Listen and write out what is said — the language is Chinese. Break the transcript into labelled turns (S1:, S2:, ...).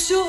S1: Sự